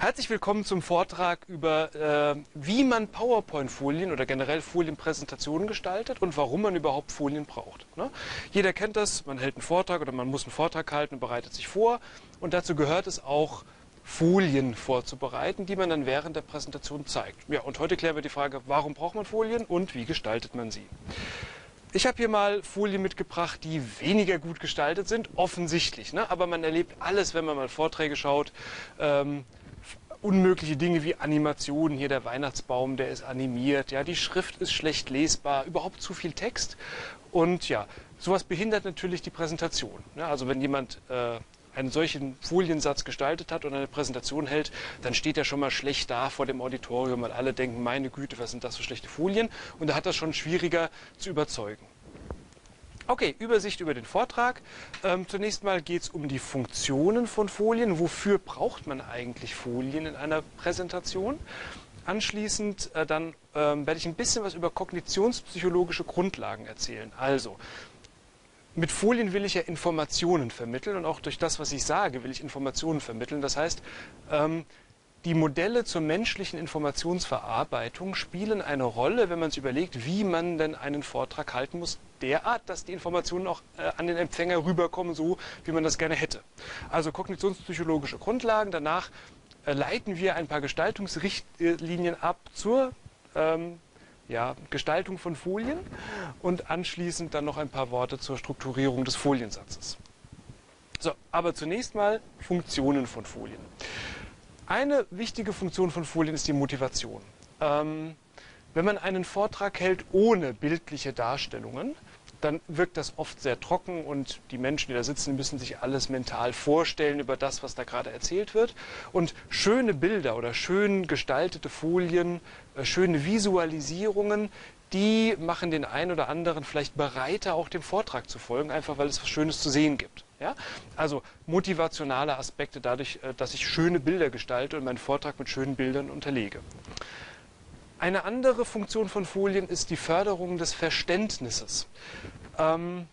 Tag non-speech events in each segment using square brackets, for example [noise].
Herzlich willkommen zum Vortrag über, äh, wie man PowerPoint-Folien oder generell Folienpräsentationen gestaltet und warum man überhaupt Folien braucht. Ne? Jeder kennt das, man hält einen Vortrag oder man muss einen Vortrag halten und bereitet sich vor. Und dazu gehört es auch, Folien vorzubereiten, die man dann während der Präsentation zeigt. Ja, und heute klären wir die Frage, warum braucht man Folien und wie gestaltet man sie? Ich habe hier mal Folien mitgebracht, die weniger gut gestaltet sind, offensichtlich. Ne? Aber man erlebt alles, wenn man mal Vorträge schaut. Ähm, unmögliche Dinge wie Animationen. Hier der Weihnachtsbaum, der ist animiert. Ja, die Schrift ist schlecht lesbar. Überhaupt zu viel Text. Und ja, sowas behindert natürlich die Präsentation. Ja, also wenn jemand äh, einen solchen Foliensatz gestaltet hat und eine Präsentation hält, dann steht er schon mal schlecht da vor dem Auditorium, weil alle denken, meine Güte, was sind das für schlechte Folien? Und da hat das schon schwieriger zu überzeugen. Okay, Übersicht über den Vortrag. Ähm, zunächst mal geht es um die Funktionen von Folien. Wofür braucht man eigentlich Folien in einer Präsentation? Anschließend äh, dann ähm, werde ich ein bisschen was über kognitionspsychologische Grundlagen erzählen. Also, mit Folien will ich ja Informationen vermitteln und auch durch das, was ich sage, will ich Informationen vermitteln. Das heißt, ähm, die Modelle zur menschlichen Informationsverarbeitung spielen eine Rolle, wenn man sich überlegt, wie man denn einen Vortrag halten muss, derart, dass die Informationen auch äh, an den Empfänger rüberkommen, so wie man das gerne hätte. Also kognitionspsychologische Grundlagen. Danach äh, leiten wir ein paar Gestaltungsrichtlinien ab zur ähm, ja, Gestaltung von Folien und anschließend dann noch ein paar Worte zur Strukturierung des Foliensatzes. So, aber zunächst mal Funktionen von Folien. Eine wichtige Funktion von Folien ist die Motivation. Ähm, wenn man einen Vortrag hält ohne bildliche Darstellungen, dann wirkt das oft sehr trocken und die Menschen, die da sitzen, müssen sich alles mental vorstellen über das, was da gerade erzählt wird. Und schöne Bilder oder schön gestaltete Folien, äh, schöne Visualisierungen, die machen den einen oder anderen vielleicht bereiter, auch dem Vortrag zu folgen, einfach weil es was Schönes zu sehen gibt. Ja? Also motivationale Aspekte dadurch, äh, dass ich schöne Bilder gestalte und meinen Vortrag mit schönen Bildern unterlege. Eine andere Funktion von Folien ist die Förderung des Verständnisses. Ähm,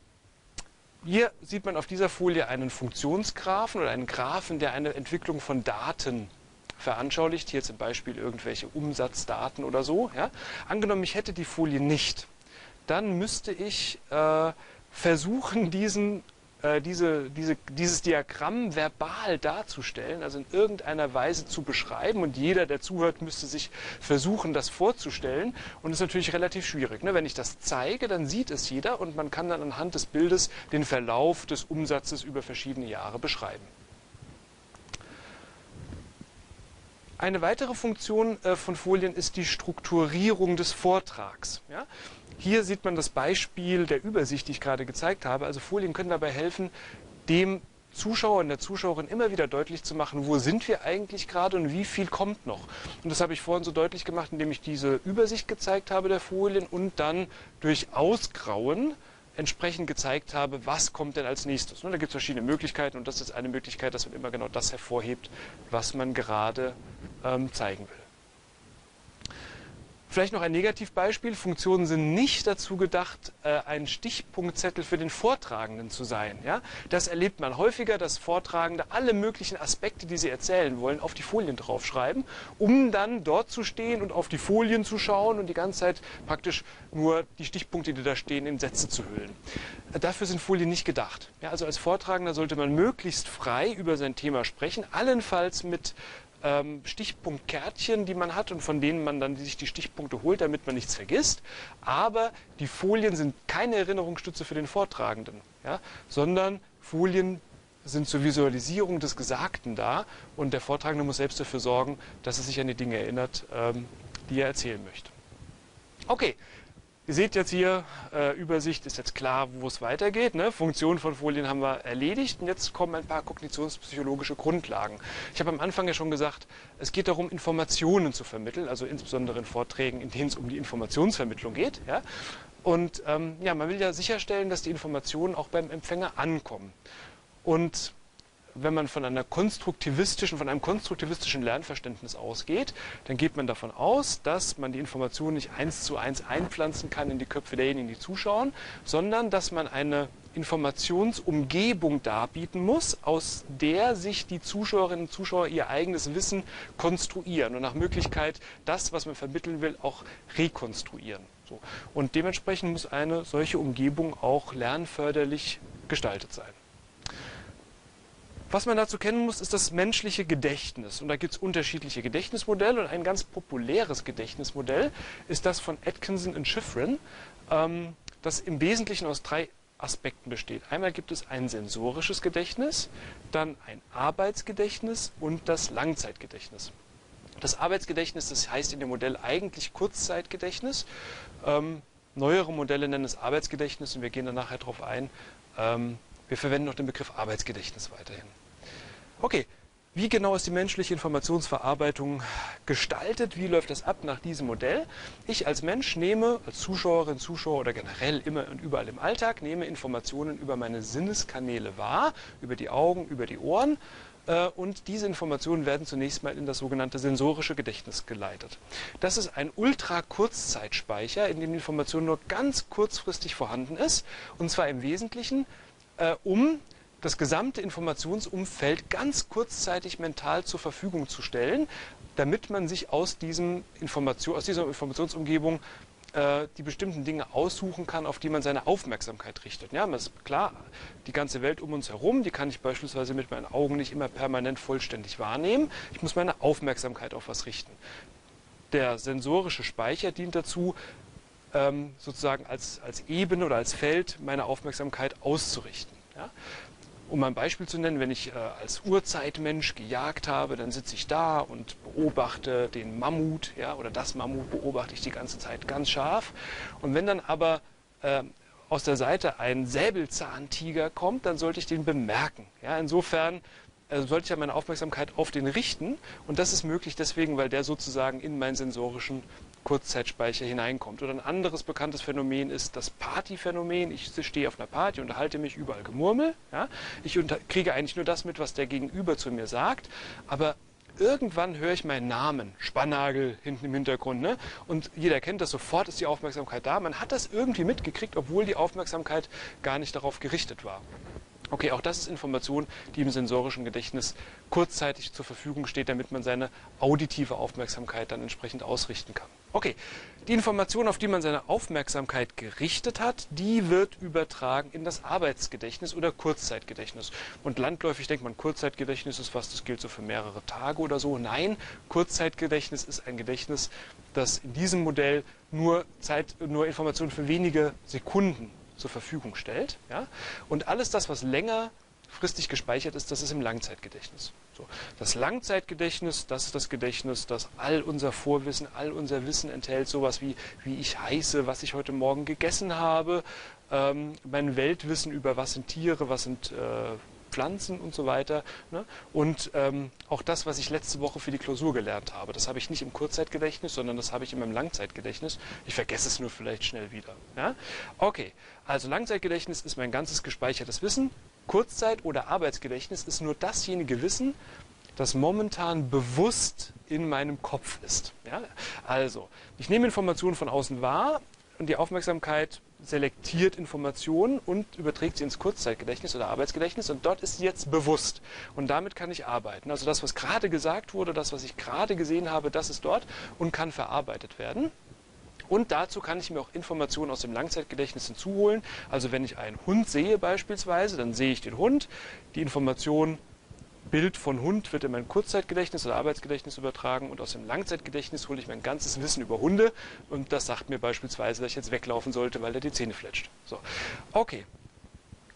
hier sieht man auf dieser Folie einen Funktionsgraphen oder einen Graphen, der eine Entwicklung von Daten veranschaulicht. Hier zum Beispiel irgendwelche Umsatzdaten oder so. Ja. Angenommen, ich hätte die Folie nicht, dann müsste ich äh, versuchen, diesen äh, diese, diese, dieses Diagramm verbal darzustellen, also in irgendeiner Weise zu beschreiben. Und jeder, der zuhört, müsste sich versuchen, das vorzustellen. Und das ist natürlich relativ schwierig. Ne? Wenn ich das zeige, dann sieht es jeder und man kann dann anhand des Bildes den Verlauf des Umsatzes über verschiedene Jahre beschreiben. Eine weitere Funktion äh, von Folien ist die Strukturierung des Vortrags. Ja? Hier sieht man das Beispiel der Übersicht, die ich gerade gezeigt habe. Also Folien können dabei helfen, dem Zuschauer und der Zuschauerin immer wieder deutlich zu machen, wo sind wir eigentlich gerade und wie viel kommt noch. Und das habe ich vorhin so deutlich gemacht, indem ich diese Übersicht gezeigt habe der Folien und dann durch Ausgrauen entsprechend gezeigt habe, was kommt denn als nächstes. Und da gibt es verschiedene Möglichkeiten und das ist eine Möglichkeit, dass man immer genau das hervorhebt, was man gerade ähm, zeigen will. Vielleicht noch ein Negativbeispiel. Funktionen sind nicht dazu gedacht, äh, ein Stichpunktzettel für den Vortragenden zu sein. Das erlebt man häufiger, dass Vortragende alle möglichen Aspekte, die sie erzählen wollen, auf die Folien draufschreiben, um dann dort zu stehen und auf die Folien zu schauen und die ganze Zeit praktisch nur die Stichpunkte, die da stehen, in Sätze zu hüllen. Äh, dafür sind Folien nicht gedacht. Also als Vortragender sollte man möglichst frei über sein Thema sprechen, allenfalls mit ähm, Stichpunktkärtchen, die man hat und von denen man dann sich die Stichpunkte holt, damit man nichts vergisst. Aber die Folien sind keine Erinnerungsstütze für den Vortragenden, ja, sondern Folien sind zur Visualisierung des Gesagten da und der Vortragende muss selbst dafür sorgen, dass er sich an die Dinge erinnert, ähm, die er erzählen möchte. Okay, Ihr seht jetzt hier, äh, Übersicht ist jetzt klar, wo es weitergeht. Ne? Funktion von Folien haben wir erledigt und jetzt kommen ein paar kognitionspsychologische Grundlagen. Ich habe am Anfang ja schon gesagt, es geht darum, Informationen zu vermitteln, also insbesondere in Vorträgen, in denen es um die Informationsvermittlung geht. Ja? Und ähm, ja, man will ja sicherstellen, dass die Informationen auch beim Empfänger ankommen. Und wenn man von einer konstruktivistischen, von einem konstruktivistischen Lernverständnis ausgeht, dann geht man davon aus, dass man die Informationen nicht eins zu eins einpflanzen kann in die Köpfe derjenigen, die zuschauen, sondern dass man eine Informationsumgebung darbieten muss, aus der sich die Zuschauerinnen und Zuschauer ihr eigenes Wissen konstruieren und nach Möglichkeit das, was man vermitteln will, auch rekonstruieren. So. Und dementsprechend muss eine solche Umgebung auch lernförderlich gestaltet sein. Was man dazu kennen muss, ist das menschliche Gedächtnis. Und da gibt es unterschiedliche Gedächtnismodelle. Und ein ganz populäres Gedächtnismodell ist das von Atkinson und Schifrin, ähm, das im Wesentlichen aus drei Aspekten besteht. Einmal gibt es ein sensorisches Gedächtnis, dann ein Arbeitsgedächtnis und das Langzeitgedächtnis. Das Arbeitsgedächtnis, das heißt in dem Modell eigentlich Kurzzeitgedächtnis. Ähm, neuere Modelle nennen es Arbeitsgedächtnis und wir gehen da nachher drauf ein. Ähm, wir verwenden noch den Begriff Arbeitsgedächtnis weiterhin. Okay, wie genau ist die menschliche Informationsverarbeitung gestaltet? Wie läuft das ab nach diesem Modell? Ich als Mensch nehme, als Zuschauerin, Zuschauer oder generell immer und überall im Alltag, nehme Informationen über meine Sinneskanäle wahr, über die Augen, über die Ohren. Äh, und diese Informationen werden zunächst mal in das sogenannte sensorische Gedächtnis geleitet. Das ist ein Ultra-Kurzzeitspeicher, in dem die Information nur ganz kurzfristig vorhanden ist. Und zwar im Wesentlichen, äh, um das gesamte Informationsumfeld ganz kurzzeitig mental zur Verfügung zu stellen, damit man sich aus, diesem Information, aus dieser Informationsumgebung äh, die bestimmten Dinge aussuchen kann, auf die man seine Aufmerksamkeit richtet. Ja, man ist klar, die ganze Welt um uns herum, die kann ich beispielsweise mit meinen Augen nicht immer permanent vollständig wahrnehmen. Ich muss meine Aufmerksamkeit auf was richten. Der sensorische Speicher dient dazu, ähm, sozusagen als, als Ebene oder als Feld meine Aufmerksamkeit auszurichten. Ja? Um ein Beispiel zu nennen, wenn ich äh, als Urzeitmensch gejagt habe, dann sitze ich da und beobachte den Mammut, ja, oder das Mammut beobachte ich die ganze Zeit ganz scharf. Und wenn dann aber äh, aus der Seite ein Säbelzahntiger kommt, dann sollte ich den bemerken. Ja, insofern äh, sollte ich ja meine Aufmerksamkeit auf den richten. Und das ist möglich deswegen, weil der sozusagen in meinen sensorischen Kurzzeitspeicher hineinkommt. Oder ein anderes bekanntes Phänomen ist das Partyphänomen. Ich stehe auf einer Party, unterhalte mich überall Gemurmel. Ja? Ich kriege eigentlich nur das mit, was der Gegenüber zu mir sagt. Aber irgendwann höre ich meinen Namen, Spannagel hinten im Hintergrund. Ne? Und jeder kennt das, sofort ist die Aufmerksamkeit da. Man hat das irgendwie mitgekriegt, obwohl die Aufmerksamkeit gar nicht darauf gerichtet war. Okay, auch das ist Information, die im sensorischen Gedächtnis kurzzeitig zur Verfügung steht, damit man seine auditive Aufmerksamkeit dann entsprechend ausrichten kann. Okay, die Information, auf die man seine Aufmerksamkeit gerichtet hat, die wird übertragen in das Arbeitsgedächtnis oder Kurzzeitgedächtnis. Und landläufig denkt man, Kurzzeitgedächtnis ist was, das gilt so für mehrere Tage oder so. Nein, Kurzzeitgedächtnis ist ein Gedächtnis, das in diesem Modell nur, Zeit, nur Informationen für wenige Sekunden zur Verfügung stellt. Ja? Und alles das, was längerfristig gespeichert ist, das ist im Langzeitgedächtnis. So. Das Langzeitgedächtnis, das ist das Gedächtnis, das all unser Vorwissen, all unser Wissen enthält, sowas wie, wie ich heiße, was ich heute Morgen gegessen habe, ähm, mein Weltwissen über was sind Tiere, was sind äh, Pflanzen und so weiter. Ne? Und ähm, auch das, was ich letzte Woche für die Klausur gelernt habe, das habe ich nicht im Kurzzeitgedächtnis, sondern das habe ich in meinem Langzeitgedächtnis. Ich vergesse es nur vielleicht schnell wieder. Ja? Okay, also Langzeitgedächtnis ist mein ganzes gespeichertes Wissen. Kurzzeit- oder Arbeitsgedächtnis ist nur dasjenige Wissen, das momentan bewusst in meinem Kopf ist. Ja? Also, ich nehme Informationen von außen wahr und die Aufmerksamkeit selektiert Informationen und überträgt sie ins Kurzzeitgedächtnis oder Arbeitsgedächtnis und dort ist sie jetzt bewusst. Und damit kann ich arbeiten. Also das, was gerade gesagt wurde, das, was ich gerade gesehen habe, das ist dort und kann verarbeitet werden. Und dazu kann ich mir auch Informationen aus dem Langzeitgedächtnis hinzuholen. Also wenn ich einen Hund sehe beispielsweise, dann sehe ich den Hund. Die Information Bild von Hund wird in mein Kurzzeitgedächtnis oder Arbeitsgedächtnis übertragen und aus dem Langzeitgedächtnis hole ich mein ganzes Wissen über Hunde und das sagt mir beispielsweise, dass ich jetzt weglaufen sollte, weil der die Zähne fletscht. So. Okay.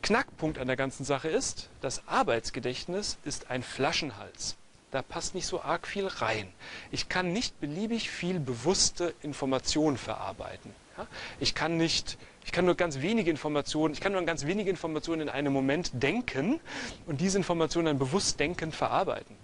Knackpunkt an der ganzen Sache ist, das Arbeitsgedächtnis ist ein Flaschenhals. Da passt nicht so arg viel rein. Ich kann nicht beliebig viel bewusste Information verarbeiten. Ich kann nicht ich kann nur ganz wenige Informationen, ich kann nur ganz wenige Informationen in einem Moment denken und diese Informationen dann bewusst denkend verarbeiten.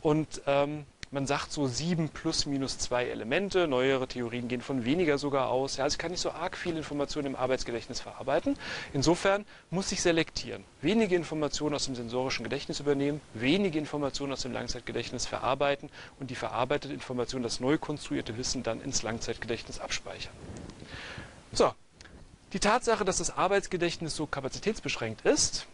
Und ähm, man sagt so sieben plus minus zwei Elemente. Neuere Theorien gehen von weniger sogar aus. Ja, also ich kann nicht so arg viel Information im Arbeitsgedächtnis verarbeiten. Insofern muss ich selektieren. Wenige Informationen aus dem sensorischen Gedächtnis übernehmen, wenige Informationen aus dem Langzeitgedächtnis verarbeiten und die verarbeitete Information, das neu konstruierte Wissen dann ins Langzeitgedächtnis abspeichern. So, die Tatsache, dass das Arbeitsgedächtnis so kapazitätsbeschränkt ist,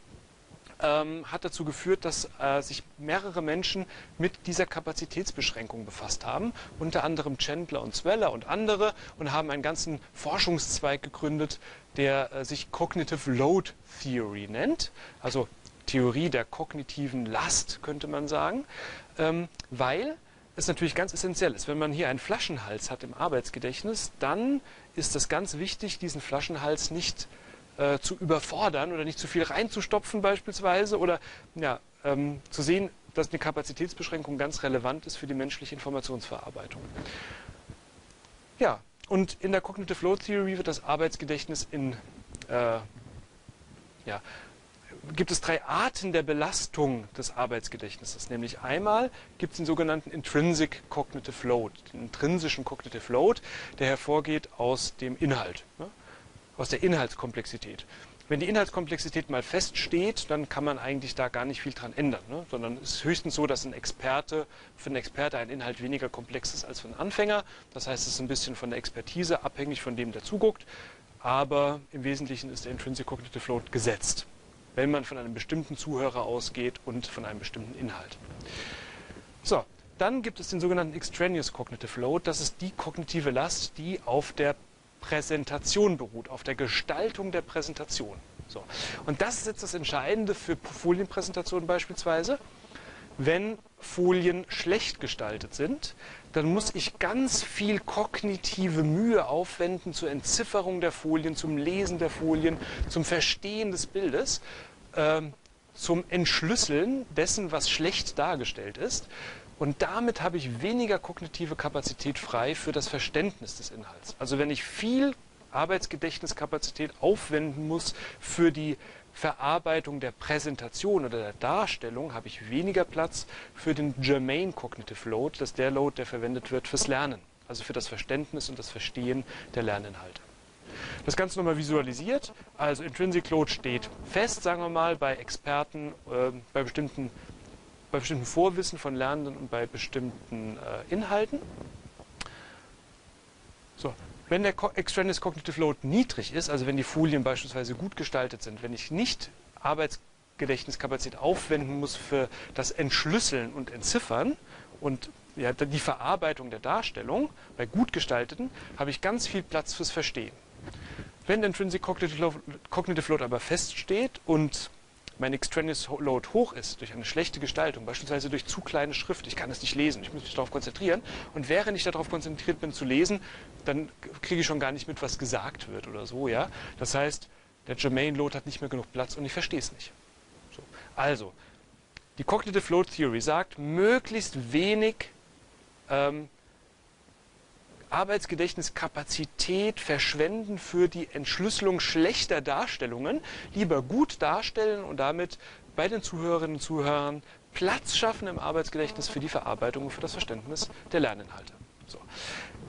ähm, hat dazu geführt, dass äh, sich mehrere Menschen mit dieser Kapazitätsbeschränkung befasst haben, unter anderem Chandler und Zweller und andere, und haben einen ganzen Forschungszweig gegründet, der äh, sich Cognitive Load Theory nennt, also Theorie der kognitiven Last, könnte man sagen, ähm, weil es natürlich ganz essentiell ist. Wenn man hier einen Flaschenhals hat im Arbeitsgedächtnis, dann ist es ganz wichtig, diesen Flaschenhals nicht zu äh, zu überfordern oder nicht zu viel reinzustopfen beispielsweise oder ja, ähm, zu sehen, dass eine Kapazitätsbeschränkung ganz relevant ist für die menschliche Informationsverarbeitung. Ja, und in der Cognitive Load Theory wird das Arbeitsgedächtnis in, äh, ja, gibt es drei Arten der Belastung des Arbeitsgedächtnisses. Nämlich einmal gibt es den sogenannten Intrinsic Cognitive Load, den intrinsischen Cognitive Load, der hervorgeht aus dem Inhalt. Ne? aus der Inhaltskomplexität. Wenn die Inhaltskomplexität mal feststeht, dann kann man eigentlich da gar nicht viel dran ändern, ne? sondern es ist höchstens so, dass ein Experte, für einen Experte ein Inhalt weniger komplex ist als für einen Anfänger. Das heißt, es ist ein bisschen von der Expertise abhängig von dem, der zuguckt. Aber im Wesentlichen ist der Intrinsic Cognitive Load gesetzt, wenn man von einem bestimmten Zuhörer ausgeht und von einem bestimmten Inhalt. So, dann gibt es den sogenannten Extraneous Cognitive Load. Das ist die kognitive Last, die auf der Präsentation beruht, auf der Gestaltung der Präsentation. So. Und das ist jetzt das Entscheidende für Folienpräsentationen beispielsweise. Wenn Folien schlecht gestaltet sind, dann muss ich ganz viel kognitive Mühe aufwenden zur Entzifferung der Folien, zum Lesen der Folien, zum Verstehen des Bildes, äh, zum Entschlüsseln dessen, was schlecht dargestellt ist. Und damit habe ich weniger kognitive Kapazität frei für das Verständnis des Inhalts. Also wenn ich viel Arbeitsgedächtniskapazität aufwenden muss für die Verarbeitung der Präsentation oder der Darstellung, habe ich weniger Platz für den Germain Cognitive Load, das ist der Load, der verwendet wird fürs Lernen, also für das Verständnis und das Verstehen der Lerninhalte. Das Ganze nochmal visualisiert. Also Intrinsic Load steht fest, sagen wir mal, bei Experten, äh, bei bestimmten bei bestimmten Vorwissen von Lernenden und bei bestimmten äh, Inhalten. So, wenn der Extraneous Cognitive Load niedrig ist, also wenn die Folien beispielsweise gut gestaltet sind, wenn ich nicht Arbeitsgedächtniskapazität aufwenden muss für das Entschlüsseln und Entziffern und ja, die Verarbeitung der Darstellung, bei gut gestalteten, habe ich ganz viel Platz fürs Verstehen. Wenn der Intrinsic Cognitive Load aber feststeht und mein Extraneous Load hoch ist, durch eine schlechte Gestaltung, beispielsweise durch zu kleine Schrift, ich kann es nicht lesen, ich muss mich darauf konzentrieren. Und während ich darauf konzentriert bin zu lesen, dann kriege ich schon gar nicht mit, was gesagt wird oder so. Ja? Das heißt, der Germain Load hat nicht mehr genug Platz und ich verstehe es nicht. So. Also, die Cognitive Load Theory sagt, möglichst wenig ähm, Arbeitsgedächtniskapazität verschwenden für die Entschlüsselung schlechter Darstellungen, lieber gut darstellen und damit bei den Zuhörerinnen und Zuhörern Platz schaffen im Arbeitsgedächtnis für die Verarbeitung und für das Verständnis der Lerninhalte. So.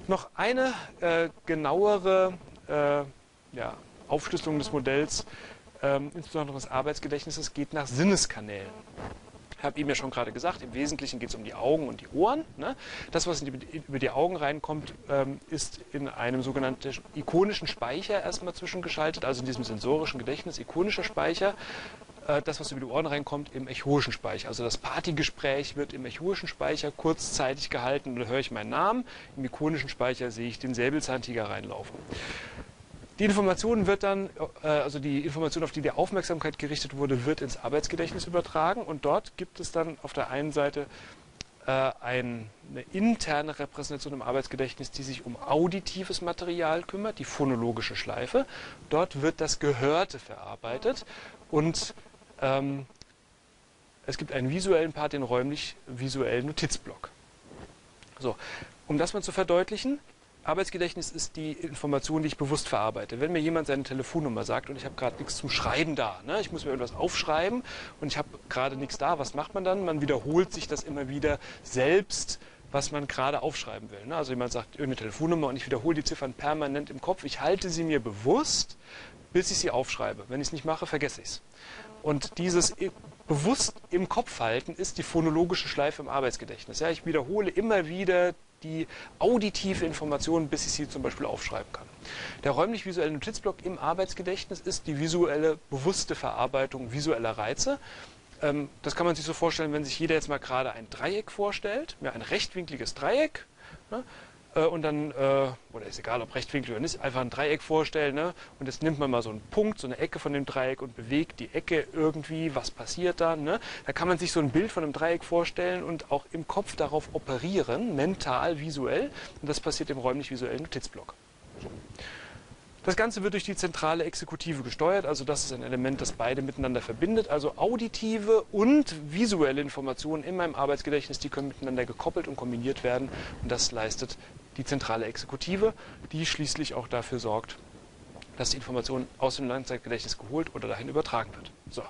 Noch eine äh, genauere äh, ja, Aufschlüsselung des Modells, ähm, insbesondere des Arbeitsgedächtnisses, geht nach Sinneskanälen. Habe ihm ja schon gerade gesagt, im Wesentlichen geht es um die Augen und die Ohren. Ne? Das, was die, über die Augen reinkommt, ähm, ist in einem sogenannten ikonischen Speicher erstmal zwischengeschaltet, also in diesem sensorischen Gedächtnis, ikonischer Speicher äh, das, was über die Ohren reinkommt, im echoischen Speicher. Also das Partygespräch wird im echoischen Speicher kurzzeitig gehalten. Da höre ich meinen Namen. Im ikonischen Speicher sehe ich den Säbelzahntiger reinlaufen. Die Information wird dann, äh, also die Information, auf die die Aufmerksamkeit gerichtet wurde, wird ins Arbeitsgedächtnis übertragen und dort gibt es dann auf der einen Seite äh, eine interne Repräsentation im Arbeitsgedächtnis, die sich um auditives Material kümmert, die phonologische Schleife. Dort wird das Gehörte verarbeitet und ähm, es gibt einen visuellen Part, den räumlich-visuellen Notizblock. So, um das mal zu verdeutlichen, Arbeitsgedächtnis ist die Information, die ich bewusst verarbeite. Wenn mir jemand seine Telefonnummer sagt und ich habe gerade nichts zum Schreiben da, ne? ich muss mir irgendwas aufschreiben und ich habe gerade nichts da, was macht man dann? Man wiederholt sich das immer wieder selbst was man gerade aufschreiben will. Ne? Also jemand sagt irgendeine Telefonnummer und ich wiederhole die Ziffern permanent im Kopf. Ich halte sie mir bewusst, bis ich sie aufschreibe. Wenn ich es nicht mache, vergesse ich es. Und dieses bewusst im Kopf halten ist die phonologische Schleife im Arbeitsgedächtnis. Ja, ich wiederhole immer wieder die auditive Information, bis ich sie zum Beispiel aufschreiben kann. Der räumlich-visuelle Notizblock im Arbeitsgedächtnis ist die visuelle, bewusste Verarbeitung visueller Reize. Ähm, das kann man sich so vorstellen, wenn sich jeder jetzt mal gerade ein Dreieck vorstellt, ja, ein rechtwinkliges Dreieck. Äh, und dann, äh, oder ist egal, ob rechtwinklig oder nicht, einfach ein Dreieck vorstellen. Ne? Und jetzt nimmt man mal so einen Punkt, so eine Ecke von dem Dreieck und bewegt die Ecke irgendwie. Was passiert dann? Ne? Da kann man sich so ein Bild von einem Dreieck vorstellen und auch im Kopf darauf operieren, mental, visuell. Und das passiert im räumlich-visuellen Notizblock. So. Das Ganze wird durch die zentrale Exekutive gesteuert, also das ist ein Element, das beide miteinander verbindet. Also auditive und visuelle Informationen in meinem Arbeitsgedächtnis, die können miteinander gekoppelt und kombiniert werden. Und das leistet die zentrale Exekutive, die schließlich auch dafür sorgt, dass die Information aus dem Langzeitgedächtnis geholt oder dahin übertragen wird. So.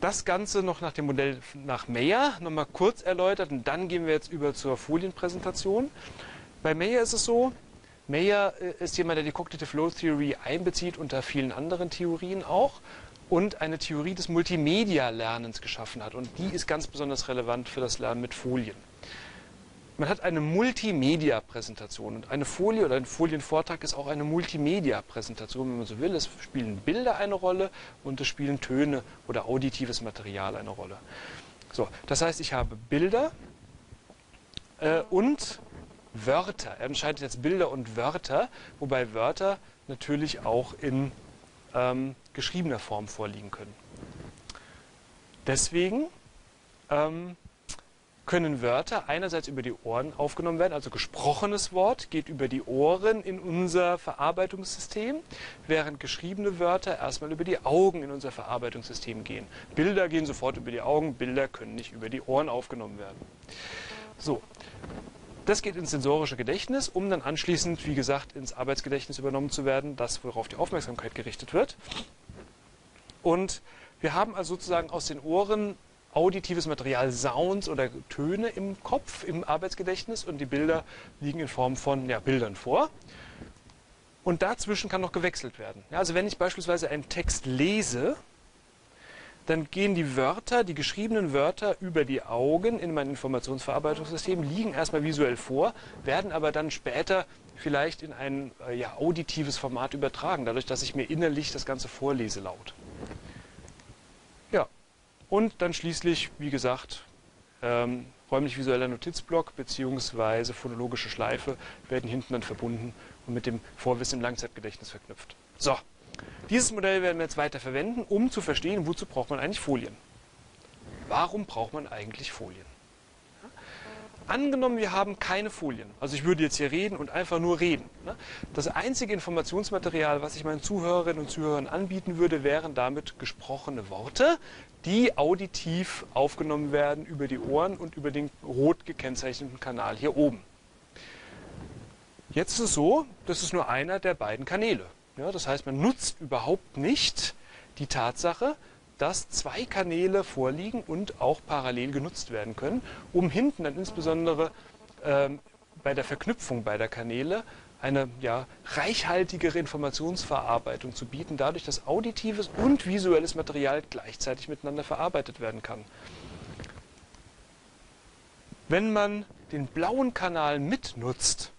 Das Ganze noch nach dem Modell nach Meyer nochmal kurz erläutert und dann gehen wir jetzt über zur Folienpräsentation. Bei Meyer ist es so, Meyer äh, ist jemand, der die Cognitive Flow Theory einbezieht, unter vielen anderen Theorien auch, und eine Theorie des Multimedia-Lernens geschaffen hat. Und die ist ganz besonders relevant für das Lernen mit Folien. Man hat eine Multimedia-Präsentation und eine Folie oder ein Folienvortrag ist auch eine Multimedia-Präsentation, wenn man so will. Es spielen Bilder eine Rolle und es spielen Töne oder auditives Material eine Rolle. So, das heißt, ich habe Bilder äh, und Wörter. Er unterscheidet jetzt Bilder und Wörter, wobei Wörter natürlich auch in ähm, geschriebener Form vorliegen können. Deswegen ähm, können Wörter einerseits über die Ohren aufgenommen werden, also gesprochenes Wort geht über die Ohren in unser Verarbeitungssystem, während geschriebene Wörter erstmal über die Augen in unser Verarbeitungssystem gehen. Bilder gehen sofort über die Augen, Bilder können nicht über die Ohren aufgenommen werden. So, das geht ins sensorische Gedächtnis, um dann anschließend, wie gesagt, ins Arbeitsgedächtnis übernommen zu werden, das, worauf die Aufmerksamkeit gerichtet wird. Und wir haben also sozusagen aus den Ohren auditives Material, Sounds oder Töne im Kopf, im Arbeitsgedächtnis und die Bilder liegen in Form von ja, Bildern vor. Und dazwischen kann noch gewechselt werden. Ja, also wenn ich beispielsweise einen Text lese, dann gehen die Wörter, die geschriebenen Wörter über die Augen in mein Informationsverarbeitungssystem, liegen erstmal visuell vor, werden aber dann später vielleicht in ein äh, ja, auditives Format übertragen, dadurch, dass ich mir innerlich das Ganze vorlese laut. Und dann schließlich, wie gesagt, ähm, räumlich-visueller Notizblock bzw. phonologische Schleife werden hinten dann verbunden und mit dem Vorwissen im Langzeitgedächtnis verknüpft. So, dieses Modell werden wir jetzt weiter verwenden, um zu verstehen, wozu braucht man eigentlich Folien. Warum braucht man eigentlich Folien? Angenommen, wir haben keine Folien. Also ich würde jetzt hier reden und einfach nur reden. Ne? Das einzige Informationsmaterial, was ich meinen Zuhörerinnen und Zuhörern anbieten würde, wären damit gesprochene Worte, die auditiv aufgenommen werden über die Ohren und über den rot gekennzeichneten Kanal hier oben. Jetzt ist es so, das ist nur einer der beiden Kanäle. Ja, das heißt, man nutzt überhaupt nicht die Tatsache, dass zwei Kanäle vorliegen und auch parallel genutzt werden können, um hinten dann insbesondere ähm, bei der Verknüpfung beider Kanäle eine ja, reichhaltigere Informationsverarbeitung zu bieten, dadurch, dass auditives und visuelles Material gleichzeitig miteinander verarbeitet werden kann. Wenn man den blauen Kanal mitnutzt,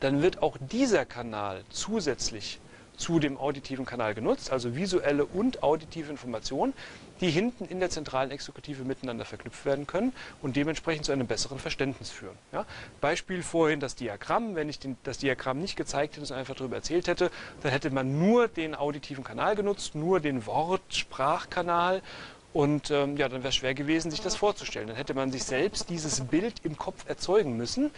dann wird auch dieser Kanal zusätzlich zu dem auditiven Kanal genutzt, also visuelle und auditive Informationen, die hinten in der zentralen Exekutive miteinander verknüpft werden können und dementsprechend zu einem besseren Verständnis führen. Ja? Beispiel vorhin das Diagramm. Wenn ich den, das Diagramm nicht gezeigt hätte, sondern einfach darüber erzählt hätte, dann hätte man nur den auditiven Kanal genutzt, nur den Wort-Sprachkanal und ähm, ja, dann wäre es schwer gewesen, sich das vorzustellen. Dann hätte man sich selbst dieses Bild im Kopf erzeugen müssen,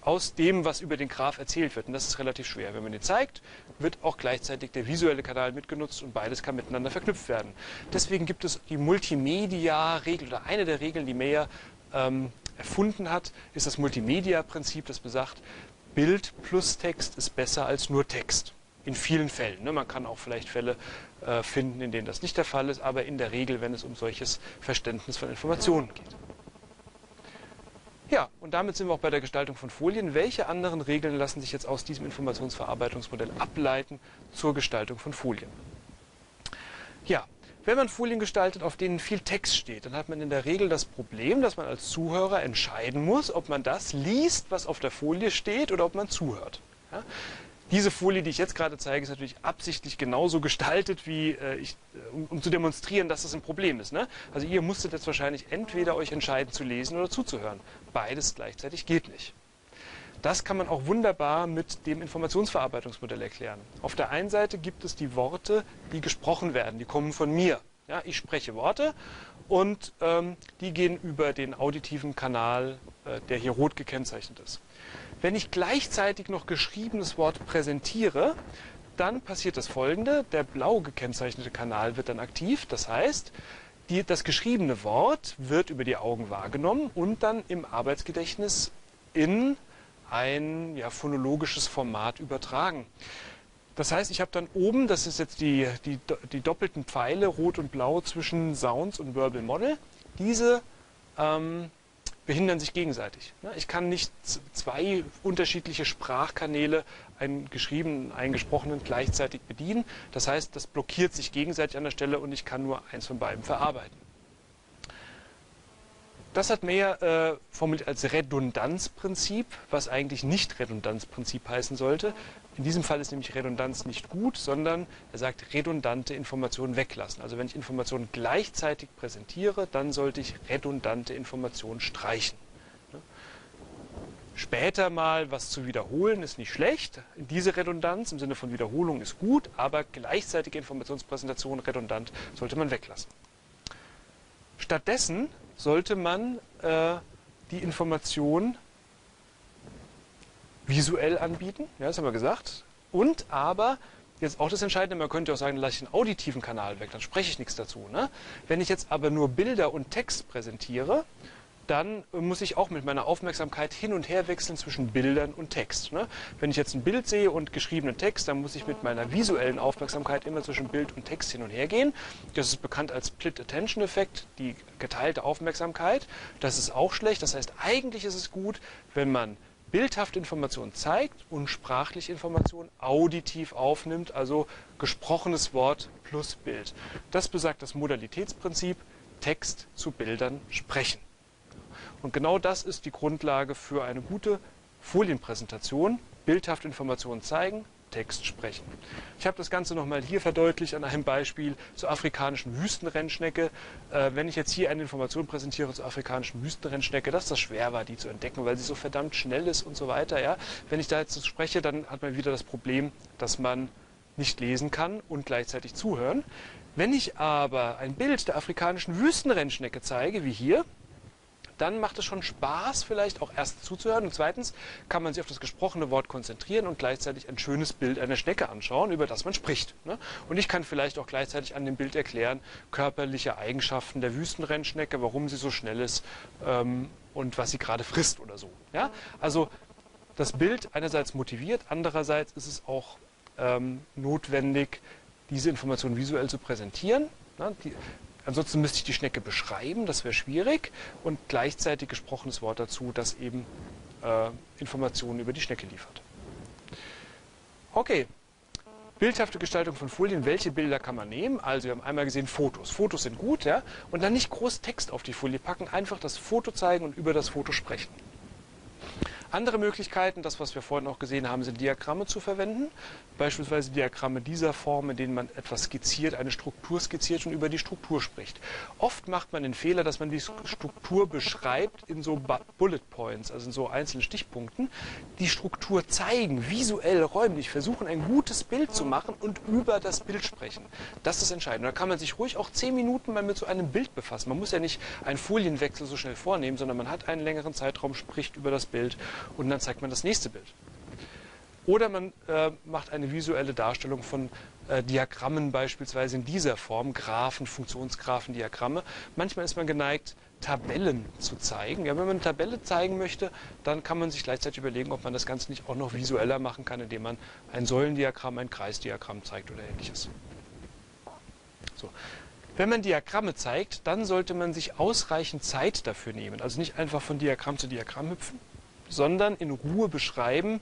aus dem, was über den Graph erzählt wird. Und das ist relativ schwer. Wenn man den zeigt, wird auch gleichzeitig der visuelle Kanal mitgenutzt und beides kann miteinander verknüpft werden. Deswegen gibt es die Multimedia-Regel oder eine der Regeln, die Meyer ähm, erfunden hat, ist das Multimedia-Prinzip, das besagt, Bild plus Text ist besser als nur Text. In vielen Fällen. Ne? Man kann auch vielleicht Fälle finden, in denen das nicht der Fall ist, aber in der Regel, wenn es um solches Verständnis von Informationen geht. Ja, und damit sind wir auch bei der Gestaltung von Folien. Welche anderen Regeln lassen sich jetzt aus diesem Informationsverarbeitungsmodell ableiten zur Gestaltung von Folien? Ja, wenn man Folien gestaltet, auf denen viel Text steht, dann hat man in der Regel das Problem, dass man als Zuhörer entscheiden muss, ob man das liest, was auf der Folie steht, oder ob man zuhört. Ja? Diese Folie, die ich jetzt gerade zeige, ist natürlich absichtlich genauso gestaltet, wie äh, ich, äh, um, um, zu demonstrieren, dass das ein Problem ist. Ne? Also ihr musstet jetzt wahrscheinlich entweder euch entscheiden zu lesen oder zuzuhören. Beides gleichzeitig geht nicht. Das kann man auch wunderbar mit dem Informationsverarbeitungsmodell erklären. Auf der einen Seite gibt es die Worte, die gesprochen werden, die kommen von mir. Ja, ich spreche Worte und ähm, die gehen über den auditiven Kanal, äh, der hier rot gekennzeichnet ist. Wenn ich gleichzeitig noch geschriebenes Wort präsentiere, dann passiert das folgende, der blau gekennzeichnete Kanal wird dann aktiv, das heißt, die, das geschriebene Wort wird über die Augen wahrgenommen und dann im Arbeitsgedächtnis in ein ja, phonologisches Format übertragen. Das heißt, ich habe dann oben, das ist jetzt die, die, die doppelten Pfeile, rot und blau zwischen Sounds und Verbal Model. Diese ähm, behindern sich gegenseitig. Ich kann nicht zwei unterschiedliche Sprachkanäle, einen geschriebenen, einen gesprochenen, gleichzeitig bedienen. Das heißt, das blockiert sich gegenseitig an der Stelle und ich kann nur eins von beiden verarbeiten. Das hat mehr äh, formuliert als Redundanzprinzip, was eigentlich nicht Redundanzprinzip heißen sollte. In diesem Fall ist nämlich Redundanz nicht gut, sondern er sagt redundante Informationen weglassen. Also wenn ich Informationen gleichzeitig präsentiere, dann sollte ich redundante Informationen streichen. Später mal was zu wiederholen ist nicht schlecht. Diese Redundanz im Sinne von Wiederholung ist gut, aber gleichzeitige Informationspräsentation redundant sollte man weglassen. Stattdessen sollte man äh, die Information visuell anbieten, ja, das haben wir gesagt. Und aber, jetzt auch das Entscheidende, man könnte auch sagen, lasse ich einen auditiven Kanal weg, dann spreche ich nichts dazu. Ne? Wenn ich jetzt aber nur Bilder und Text präsentiere, dann muss ich auch mit meiner Aufmerksamkeit hin und her wechseln zwischen Bildern und Text. Ne? Wenn ich jetzt ein Bild sehe und geschriebenen Text, dann muss ich mit meiner visuellen Aufmerksamkeit immer zwischen Bild und Text hin und her gehen. Das ist bekannt als Split Attention Effekt, die geteilte Aufmerksamkeit. Das ist auch schlecht. Das heißt, eigentlich ist es gut, wenn man bildhafte Informationen zeigt und sprachliche Informationen auditiv aufnimmt, also gesprochenes Wort plus Bild. Das besagt das Modalitätsprinzip Text zu Bildern sprechen. Und genau das ist die Grundlage für eine gute Folienpräsentation. Bildhafte Informationen zeigen, Text sprechen. Ich habe das Ganze nochmal hier verdeutlicht an einem Beispiel zur afrikanischen Wüstenrennschnecke. Äh, wenn ich jetzt hier eine Information präsentiere zur afrikanischen Wüstenrennschnecke, dass das schwer war, die zu entdecken, weil sie so verdammt schnell ist und so weiter. Ja? Wenn ich da jetzt spreche, dann hat man wieder das Problem, dass man nicht lesen kann und gleichzeitig zuhören. Wenn ich aber ein Bild der afrikanischen Wüstenrennschnecke zeige, wie hier, dann macht es schon Spaß, vielleicht auch erst zuzuhören. Und zweitens kann man sich auf das gesprochene Wort konzentrieren und gleichzeitig ein schönes Bild einer Schnecke anschauen, über das man spricht. Ne? Und ich kann vielleicht auch gleichzeitig an dem Bild erklären, körperliche Eigenschaften der Wüstenrennschnecke, warum sie so schnell ist ähm, und was sie gerade frisst oder so. Ja? Also das Bild einerseits motiviert, andererseits ist es auch ähm, notwendig, diese Informationen visuell zu präsentieren. Ne? Die, Ansonsten müsste ich die Schnecke beschreiben, das wäre schwierig. Und gleichzeitig gesprochenes Wort dazu, das eben äh, Informationen über die Schnecke liefert. Okay, bildhafte Gestaltung von Folien. Welche Bilder kann man nehmen? Also wir haben einmal gesehen Fotos. Fotos sind gut, ja. Und dann nicht groß Text auf die Folie packen, einfach das Foto zeigen und über das Foto sprechen. Andere Möglichkeiten, das was wir vorhin auch gesehen haben, sind Diagramme zu verwenden. Beispielsweise Diagramme dieser Form, in denen man etwas skizziert, eine Struktur skizziert und über die Struktur spricht. Oft macht man den Fehler, dass man die Struktur beschreibt in so Bullet Points, also in so einzelnen Stichpunkten. Die Struktur zeigen, visuell, räumlich, versuchen ein gutes Bild zu machen und über das Bild sprechen. Das ist entscheidend. Da kann man sich ruhig auch zehn Minuten mal mit so einem Bild befassen. Man muss ja nicht einen Folienwechsel so schnell vornehmen, sondern man hat einen längeren Zeitraum, spricht über das Bild und dann zeigt man das nächste Bild. Oder man äh, macht eine visuelle Darstellung von äh, Diagrammen beispielsweise in dieser Form, Graphen, Funktionsgraphen, Diagramme. Manchmal ist man geneigt, Tabellen zu zeigen. Ja, wenn man eine Tabelle zeigen möchte, dann kann man sich gleichzeitig überlegen, ob man das Ganze nicht auch noch visueller machen kann, indem man ein Säulendiagramm, ein Kreisdiagramm zeigt oder ähnliches. So. Wenn man Diagramme zeigt, dann sollte man sich ausreichend Zeit dafür nehmen. Also nicht einfach von Diagramm zu Diagramm hüpfen, sondern in Ruhe beschreiben,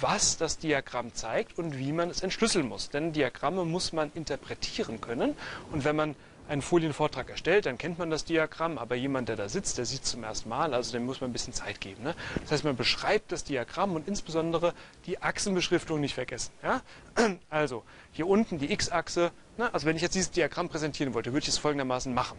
was das Diagramm zeigt und wie man es entschlüsseln muss. Denn Diagramme muss man interpretieren können. Und wenn man einen Folienvortrag erstellt, dann kennt man das Diagramm, aber jemand, der da sitzt, der sieht es zum ersten Mal, also dem muss man ein bisschen Zeit geben. Ne? Das heißt, man beschreibt das Diagramm und insbesondere die Achsenbeschriftung nicht vergessen. Ja? [clears throat] Also hier unten die X-Achse, ne? also wenn ich jetzt dieses Diagramm präsentieren wollte, würde ich es folgendermaßen machen.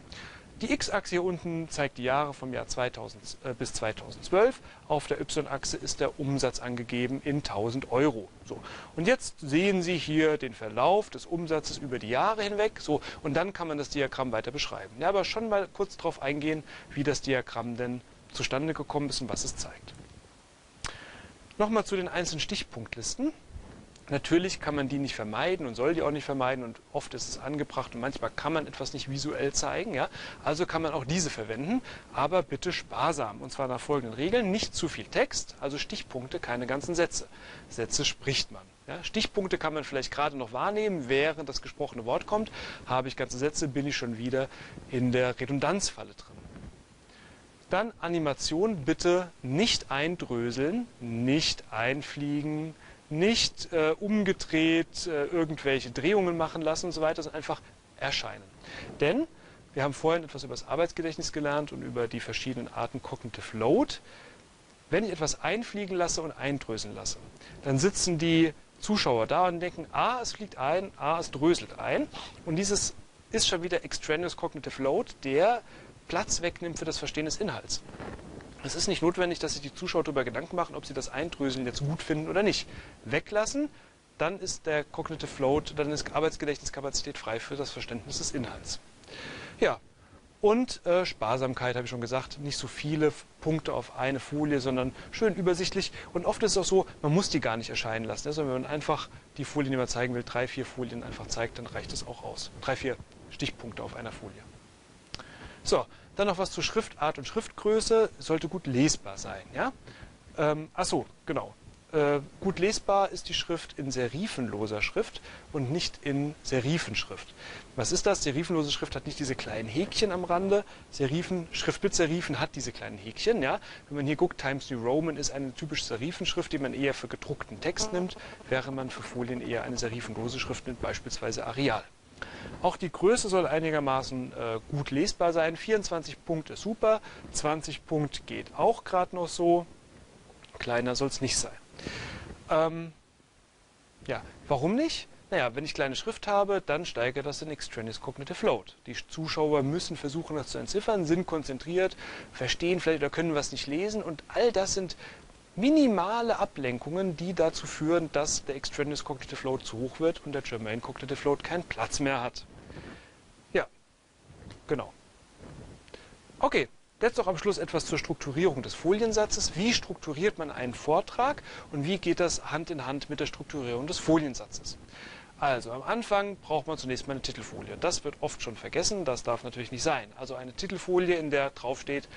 Die X-Achse hier unten zeigt die Jahre vom Jahr 2000 äh, bis 2012. Auf der Y-Achse ist der Umsatz angegeben in 1000 Euro. So. Und jetzt sehen Sie hier den Verlauf des Umsatzes über die Jahre hinweg. So. Und dann kann man das Diagramm weiter beschreiben. Ja, aber schon mal kurz darauf eingehen, wie das Diagramm denn zustande gekommen ist und was es zeigt. Nochmal zu den einzelnen Stichpunktlisten. Natürlich kann man die nicht vermeiden und soll die auch nicht vermeiden und oft ist es angebracht und manchmal kann man etwas nicht visuell zeigen. Ja? Also kann man auch diese verwenden, aber bitte sparsam. Und zwar nach folgenden Regeln. Nicht zu viel Text, also Stichpunkte, keine ganzen Sätze. Sätze spricht man. Ja? Stichpunkte kann man vielleicht gerade noch wahrnehmen, während das gesprochene Wort kommt. Habe ich ganze Sätze, bin ich schon wieder in der Redundanzfalle drin. Dann Animation bitte nicht eindröseln, nicht einfliegen, nicht äh, umgedreht äh, irgendwelche Drehungen machen lassen und so weiter, sondern einfach erscheinen. Denn wir haben vorhin etwas über das Arbeitsgedächtnis gelernt und über die verschiedenen Arten Cognitive Load. Wenn ich etwas einfliegen lasse und eindröseln lasse, dann sitzen die Zuschauer da und denken, ah, es fliegt ein, ah, es dröselt ein. Und dieses ist schon wieder Extraneous Cognitive Load, der Platz wegnimmt für das Verstehen des Inhalts. Es ist nicht notwendig, dass sich die Zuschauer darüber Gedanken machen, ob sie das Eindröseln jetzt gut finden oder nicht. Weglassen, dann ist der Cognitive Load, dann ist Arbeitsgedächtniskapazität frei für das Verständnis des Inhalts. Ja, und äh, Sparsamkeit, habe ich schon gesagt, nicht so viele Punkte auf eine Folie, sondern schön übersichtlich. Und oft ist es auch so, man muss die gar nicht erscheinen lassen. Also wenn man einfach die Folien, die man zeigen will, drei, vier Folien einfach zeigt, dann reicht es auch aus. Drei, vier Stichpunkte auf einer Folie. So, dann noch was zur Schriftart und Schriftgröße. Sollte gut lesbar sein. Ja? Ähm, achso, genau. Äh, gut lesbar ist die Schrift in serifenloser Schrift und nicht in Serifenschrift. Was ist das? Serifenlose Schrift hat nicht diese kleinen Häkchen am Rande. Serifen, Schrift mit Serifen hat diese kleinen Häkchen. Ja? Wenn man hier guckt, Times New Roman ist eine typische Serifenschrift, die man eher für gedruckten Text nimmt, während man für Folien eher eine serifenlose Schrift nimmt, beispielsweise Arial. Auch die Größe soll einigermaßen äh, gut lesbar sein. 24 Punkte ist super, 20 Punkt geht auch gerade noch so. Kleiner soll es nicht sein. Ähm, ja, warum nicht? Naja, wenn ich kleine Schrift habe, dann steigert das den Extraneous Cognitive Load. Die Zuschauer müssen versuchen, das zu entziffern, sind konzentriert, verstehen vielleicht oder können was nicht lesen und all das sind minimale Ablenkungen, die dazu führen, dass der Extraneous Cognitive Load zu hoch wird und der Germain Cognitive Load keinen Platz mehr hat. Ja, genau. Okay, jetzt noch am Schluss etwas zur Strukturierung des Foliensatzes. Wie strukturiert man einen Vortrag und wie geht das Hand in Hand mit der Strukturierung des Foliensatzes? Also am Anfang braucht man zunächst mal eine Titelfolie. Das wird oft schon vergessen, das darf natürlich nicht sein. Also eine Titelfolie, in der drauf steht,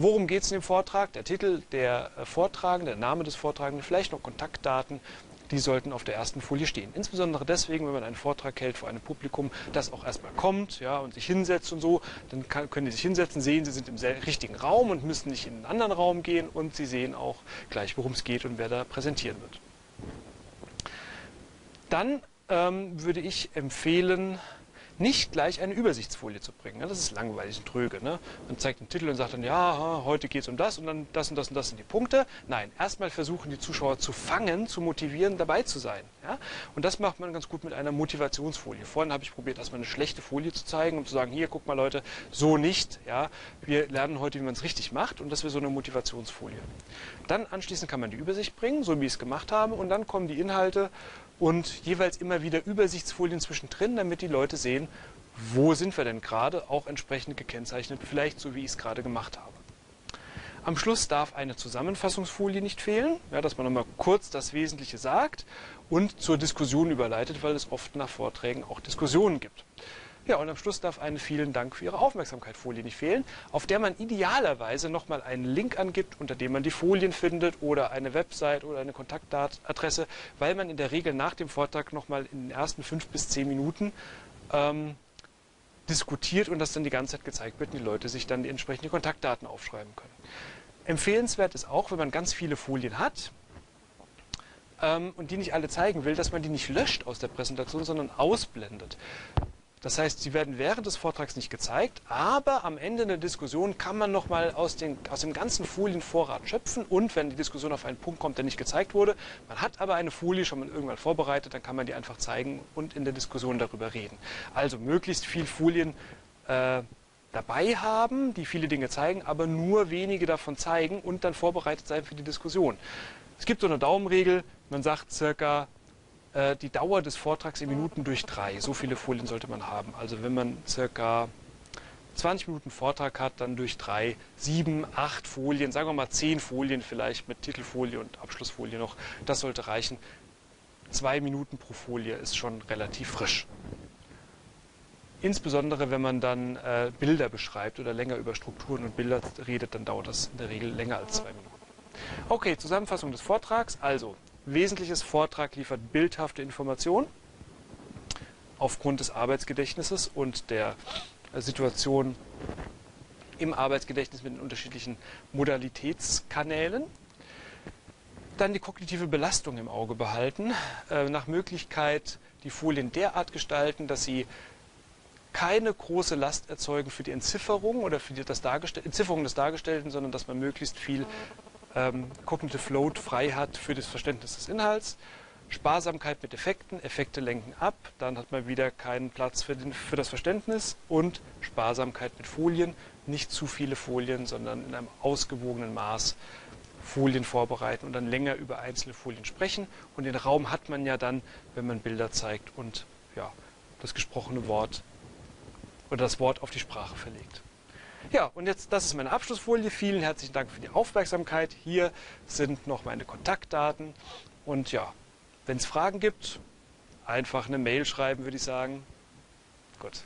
Worum geht es in dem Vortrag? Der Titel, der äh, Vortragende, der Name des Vortragenden, vielleicht noch Kontaktdaten, die sollten auf der ersten Folie stehen. Insbesondere deswegen, wenn man einen Vortrag hält vor einem Publikum, das auch erstmal kommt ja, und sich hinsetzt und so, dann kann, können die sich hinsetzen, sehen, sie sind im richtigen Raum und müssen nicht in einen anderen Raum gehen und sie sehen auch gleich, worum es geht und wer da präsentieren wird. Dann ähm, würde ich empfehlen, nicht gleich eine Übersichtsfolie zu bringen. Das ist langweilig und tröge. Ne? Man zeigt den Titel und sagt dann, ja, heute geht es um das und dann das und das und das sind die Punkte. Nein, erstmal versuchen die Zuschauer zu fangen, zu motivieren, dabei zu sein. Ja? Und das macht man ganz gut mit einer Motivationsfolie. Vorhin habe ich probiert, erstmal eine schlechte Folie zu zeigen, um zu sagen, hier, guck mal Leute, so nicht. Ja? Wir lernen heute, wie man es richtig macht und das wäre so eine Motivationsfolie. Dann anschließend kann man die Übersicht bringen, so wie ich es gemacht habe und dann kommen die Inhalte und jeweils immer wieder Übersichtsfolien zwischendrin, damit die Leute sehen, wo sind wir denn gerade, auch entsprechend gekennzeichnet, vielleicht so wie ich es gerade gemacht habe. Am Schluss darf eine Zusammenfassungsfolie nicht fehlen, ja, dass man nochmal kurz das Wesentliche sagt und zur Diskussion überleitet, weil es oft nach Vorträgen auch Diskussionen gibt. Ja, und am Schluss darf eine vielen Dank für Ihre Aufmerksamkeit Folie nicht fehlen, auf der man idealerweise nochmal einen Link angibt, unter dem man die Folien findet oder eine Website oder eine Kontaktadresse, weil man in der Regel nach dem Vortrag nochmal in den ersten fünf bis zehn Minuten ähm, diskutiert und das dann die ganze Zeit gezeigt wird und die Leute sich dann die entsprechenden Kontaktdaten aufschreiben können. Empfehlenswert ist auch, wenn man ganz viele Folien hat ähm, und die nicht alle zeigen will, dass man die nicht löscht aus der Präsentation, sondern ausblendet. Das heißt, sie werden während des Vortrags nicht gezeigt, aber am Ende der Diskussion kann man nochmal aus, aus dem ganzen Folienvorrat schöpfen und wenn die Diskussion auf einen Punkt kommt, der nicht gezeigt wurde, man hat aber eine Folie schon mal irgendwann vorbereitet, dann kann man die einfach zeigen und in der Diskussion darüber reden. Also möglichst viel Folien äh, dabei haben, die viele Dinge zeigen, aber nur wenige davon zeigen und dann vorbereitet sein für die Diskussion. Es gibt so eine Daumenregel, man sagt circa äh, die Dauer des Vortrags in Minuten durch drei. So viele Folien sollte man haben. Also wenn man circa 20 Minuten Vortrag hat, dann durch drei, sieben, acht Folien, sagen wir mal zehn Folien vielleicht mit Titelfolie und Abschlussfolie noch. Das sollte reichen. Zwei Minuten pro Folie ist schon relativ frisch. Insbesondere wenn man dann äh, Bilder beschreibt oder länger über Strukturen und Bilder redet, dann dauert das in der Regel länger als zwei Minuten. Okay, Zusammenfassung des Vortrags. Also, wesentliches Vortrag liefert bildhafte Informationen aufgrund des Arbeitsgedächtnisses und der Situation im Arbeitsgedächtnis mit den unterschiedlichen Modalitätskanälen. Dann die kognitive Belastung im Auge behalten. Äh, nach Möglichkeit die Folien derart gestalten, dass sie keine große Last erzeugen für die Entzifferung oder für die das Entzifferung des Dargestellten, sondern dass man möglichst viel ähm, Cognitive Load frei hat für das Verständnis des Inhalts. Sparsamkeit mit Effekten, Effekte lenken ab, dann hat man wieder keinen Platz für, den, für das Verständnis und Sparsamkeit mit Folien, nicht zu viele Folien, sondern in einem ausgewogenen Maß Folien vorbereiten und dann länger über einzelne Folien sprechen. Und den Raum hat man ja dann, wenn man Bilder zeigt und ja, das gesprochene Wort oder das Wort auf die Sprache verlegt. Ja, und jetzt, das ist meine Abschlussfolie. Vielen herzlichen Dank für die Aufmerksamkeit. Hier sind noch meine Kontaktdaten. Und ja, wenn es Fragen gibt, einfach eine Mail schreiben, würde ich sagen. Gut.